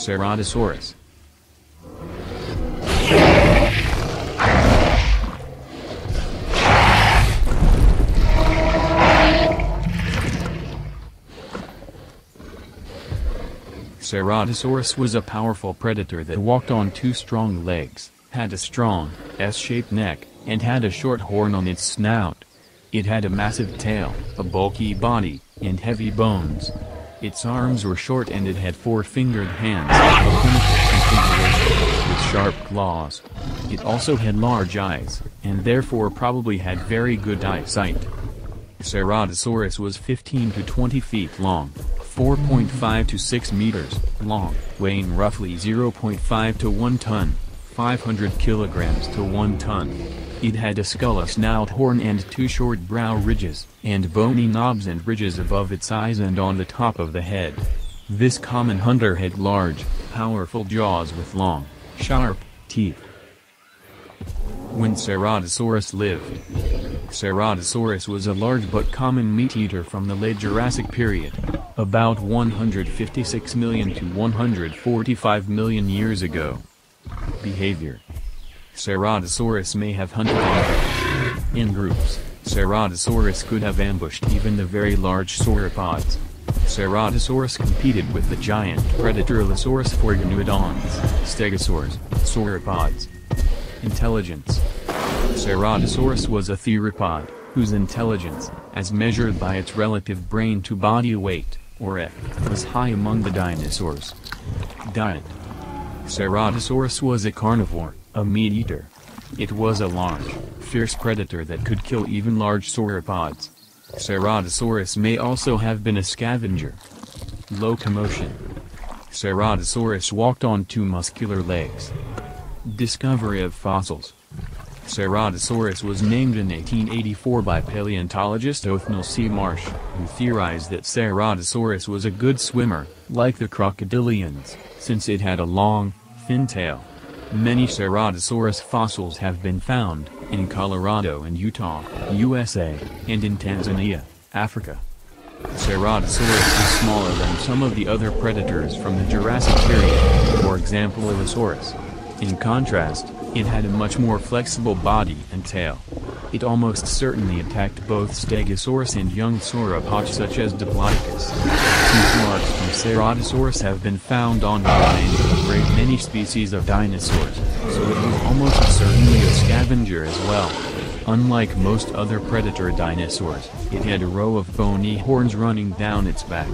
Ceratosaurus. Ceratosaurus was a powerful predator that walked on two strong legs, had a strong, S-shaped neck, and had a short horn on its snout. It had a massive tail, a bulky body, and heavy bones. Its arms were short and it had four-fingered hands, with sharp claws. It also had large eyes, and therefore probably had very good eyesight. Ceratosaurus was 15 to 20 feet long, 4.5 to 6 meters long, weighing roughly 0.5 to 1 ton, 500 kilograms to 1 ton. It had a skull a snout horn and two short brow ridges, and bony knobs and ridges above its eyes and on the top of the head. This common hunter had large, powerful jaws with long, sharp, teeth. When Ceratosaurus lived, Ceratosaurus was a large but common meat-eater from the late Jurassic period, about 156 million to 145 million years ago. Behavior Ceratosaurus may have hunted in, groups. Ceratosaurus could have ambushed even the very large sauropods. Ceratosaurus competed with the giant predator Allosaurus for Iguanodons, stegosaurs, sauropods. Intelligence Ceratosaurus was a theropod, whose intelligence, as measured by its relative brain to body weight, or F, was high among the dinosaurs. Diet Ceratosaurus was a carnivore, a meat-eater. It was a large, fierce predator that could kill even large sauropods. Ceratosaurus may also have been a scavenger. Locomotion Ceratosaurus walked on two muscular legs. Discovery of fossils Ceratosaurus was named in 1884 by paleontologist Othniel C. Marsh, who theorized that Ceratosaurus was a good swimmer, like the crocodilians, since it had a long, thin tail. Many Ceratosaurus fossils have been found, in Colorado and Utah, USA, and in Tanzania, Africa. Ceratosaurus is smaller than some of the other predators from the Jurassic period, for example Allosaurus. In contrast, it had a much more flexible body and tail. It almost certainly attacked both Stegosaurus and young sauropods such as Diplodocus. Tooth marks from Ceratosaurus have been found on the remains of a great many species of dinosaurs, so it was almost certainly a scavenger as well. Unlike most other predator dinosaurs, it had a row of bony horns running down its back.